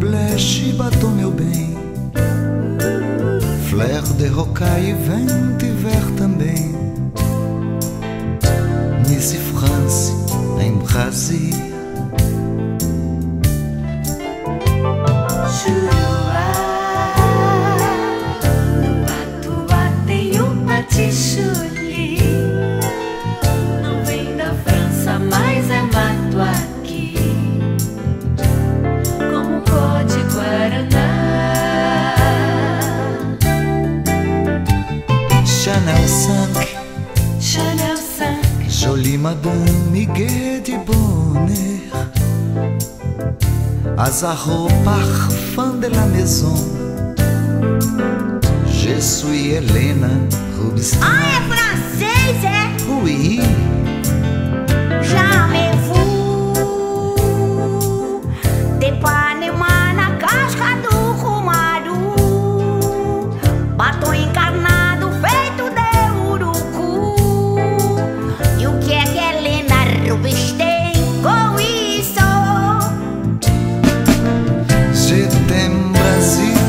Givenchy, batom meu bem. Flair de rocaille, vent hiver também. Nice France, em Brasil. 5, jolie Madame Miguel de Bonner. Azarro, parfum de la maison. Je suis Helena Rubinstein. Ah, é francês, é? Brasil.